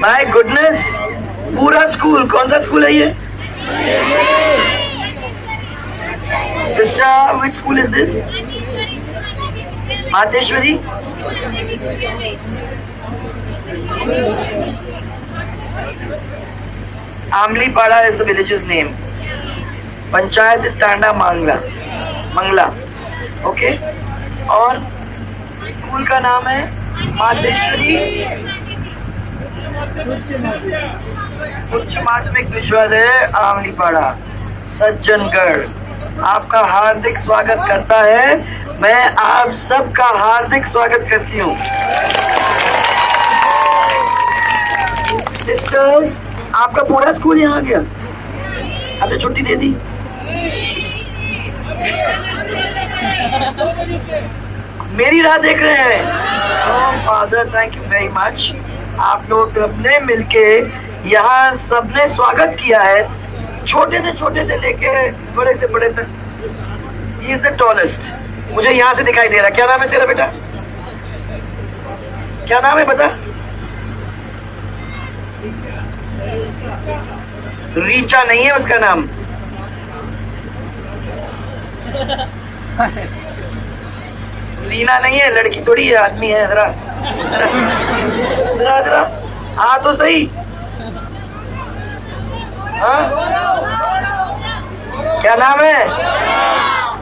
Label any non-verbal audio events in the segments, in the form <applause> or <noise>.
My goodness पूरा school, कौन सा स्कूल है ये? Sister which school is this Mateshwari Amlipada is the village's name panchayat is Tanda Mangla Mangla okay और school का नाम है मातेश्वरी उच्च माध्यमिक विद्यालय आमलीपाड़ा, सज्जनगढ़। आपका हार्दिक स्वागत करता है। मैं आप सबका हार्दिक स्वागत करती हूँ। सिस्टर्स आपका पूरा स्कूल यहाँ आ गया? आपने छुट्टी दे दी? मेरी राह देख रहे हैं। Father thank you very much आप लोग सबने मिलके यहाँ सबने स्वागत किया है। छोटे से छोटे से लेके बड़े से बड़े तक। इज़ द टॉलेस्ट मुझे यहाँ से दिखाई दे रहा क्या नाम है तेरा बेटा? क्या नाम है बता? रीचा नहीं है उसका नाम। <laughs> रीना नहीं है, लड़की थोड़ी है, आदमी है, जरा। हाँ तो सही। हाँ? क्या नाम है?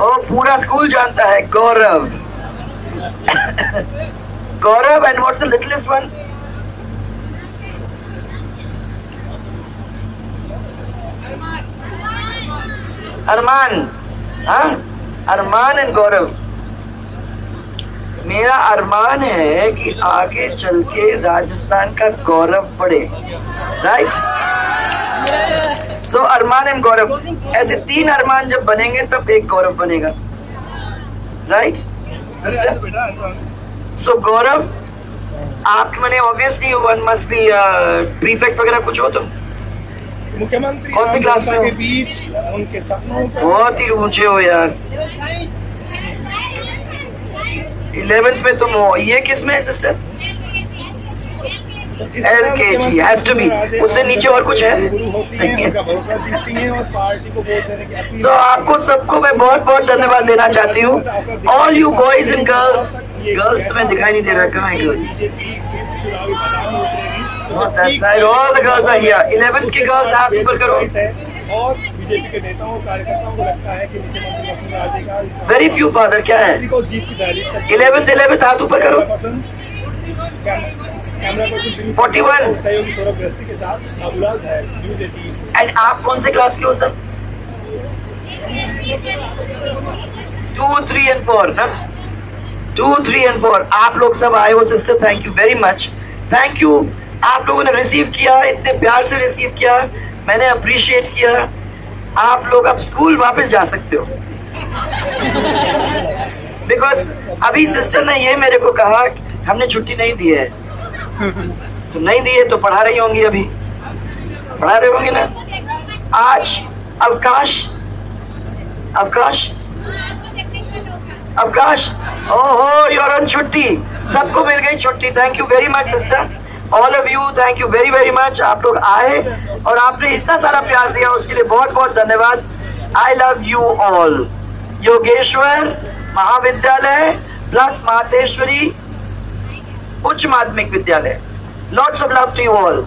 ओ, पूरा स्कूल जानता है, Gaurav. Gaurav and what's the littlest one Armaan. हाँ? अरमान एंड गौरव। मेरा अरमान है कि आगे चल के राजस्थान का गौरव बढ़े। Right so Armaan and Gaurav. ऐसे तीन अरमान जब बनेंगे तब एक गौरव बनेगा। राइट सिस्टर सो गौरव आप मैंने obviously one must be prefect वगैरह कुछ हो तुम। मुख्यमंत्री कौन सी क्लास में के बीच उनके सपनों बहुत ही ऊँचे हो यार। इलेवेंथ में तुम हो ये किसमें है sister LKG, mukhyamantri has to be. Raje उससे नीचे और कुछ है? को की तो आपको सबको मैं बहुत बहुत धन्यवाद देना चाहती हूँ all you boys and girls girls तुम्हें दिखाई नहीं दे रहा कहाँ है गर्ल्स में. All the girls are here. 11 की girls हाथ ऊपर करो. बीजेपी के नेताओं और कार्यकर्ताओं को लगता है कि मुख्यमंत्री वसुंधरा राजे का वेरी फ्यू फादर क्या है? पार्टी को जीत की दहलीज तक 11th 11th हाथ ऊपर करो। 41 और सहयोगी सौरभ गृहस्थी के साथ बाबूलाल है न्यूज़ एटीन एंड आप कौन से क्लास के हो सब टू थ्री एंड फोर ना? टू थ्री एंड फोर आप लोग सब आए हो sister thank you very much thank you आप लोगों ने रिसीव किया इतने प्यार से रिसीव किया मैंने अप्रिशिएट किया। आप लोग अब स्कूल वापस जा सकते हो। बिकॉज़ अभी सिस्टर ने ये मेरे को कहा हमने छुट्टी नहीं दी है। तो नहीं दी है तो पढ़ा रही होंगी अभी। पढ़ा रहे होंगे ना? आज अवकाश अवकाश अवकाश। ओहो यूर ऑन छुट्टी। सबको मिल गई छुट्टी। Thank you very much sister all of you thank you very very much आप लोग आए और आपने इतना सारा प्यार दिया, उसके लिए बहुत बहुत धन्यवाद. I love you all Yogeshwar, महाविद्यालय प्लस मातेश्वरी, उच्च माध्यमिक विद्यालय. Lots of love to you all